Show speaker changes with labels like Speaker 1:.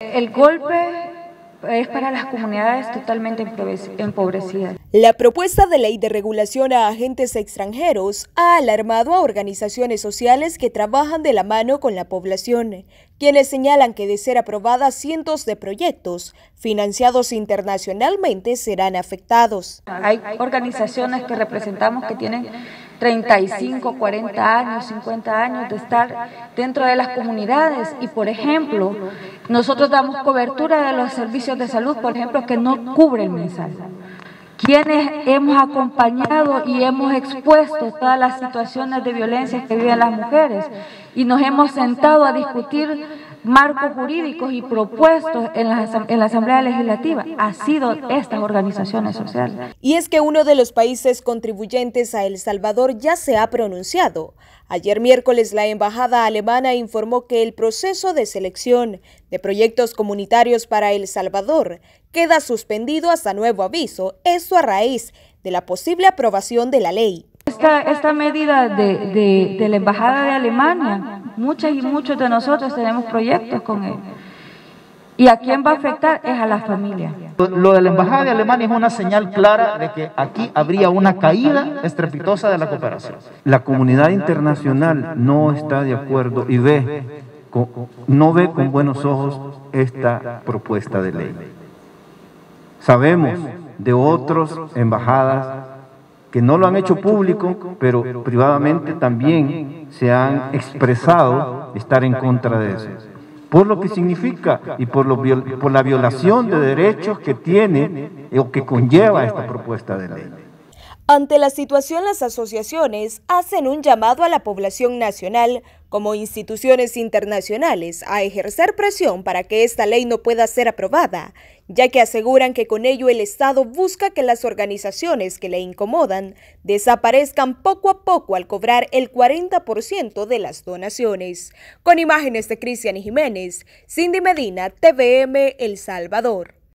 Speaker 1: El golpe es para las comunidades totalmente empobrecidas.
Speaker 2: La propuesta de ley de regulación a agentes extranjeros ha alarmado a organizaciones sociales que trabajan de la mano con la población, quienes señalan que de ser aprobada cientos de proyectos financiados internacionalmente serán afectados.
Speaker 1: Hay organizaciones que representamos que tienen 35, 40 años, 50 años de estar dentro de las comunidades y, por ejemplo, nosotros damos cobertura de los servicios de salud, por ejemplo, que no cubre el mensal. Quienes hemos acompañado y hemos expuesto todas las situaciones de violencia que viven las mujeres y nos hemos sentado a discutir marcos jurídicos y propuestos en la, en la Asamblea Legislativa ha sido estas organizaciones sociales.
Speaker 2: Y es que uno de los países contribuyentes a El Salvador ya se ha pronunciado. Ayer miércoles la Embajada Alemana informó que el proceso de selección de proyectos comunitarios para El Salvador queda suspendido hasta nuevo aviso, esto a raíz de la posible aprobación de la ley.
Speaker 1: Esta, esta medida de, de la Embajada de Alemania Muchas y muchos de nosotros tenemos proyectos con él. ¿Y a quién va a afectar? Es a la familia.
Speaker 3: Lo de la Embajada de Alemania es una señal clara de que aquí habría una caída estrepitosa de la cooperación.
Speaker 4: La comunidad internacional no está de acuerdo y ve, no ve con buenos ojos esta propuesta de ley. Sabemos de otras embajadas que no lo han hecho público, pero privadamente también se han expresado estar en contra de eso. Por lo que significa y por, lo, por la violación de derechos que tiene o que conlleva esta propuesta de ley.
Speaker 2: Ante la situación, las asociaciones hacen un llamado a la población nacional como instituciones internacionales a ejercer presión para que esta ley no pueda ser aprobada, ya que aseguran que con ello el Estado busca que las organizaciones que le incomodan desaparezcan poco a poco al cobrar el 40% de las donaciones. Con imágenes de Cristian Jiménez, Cindy Medina, TVM El Salvador.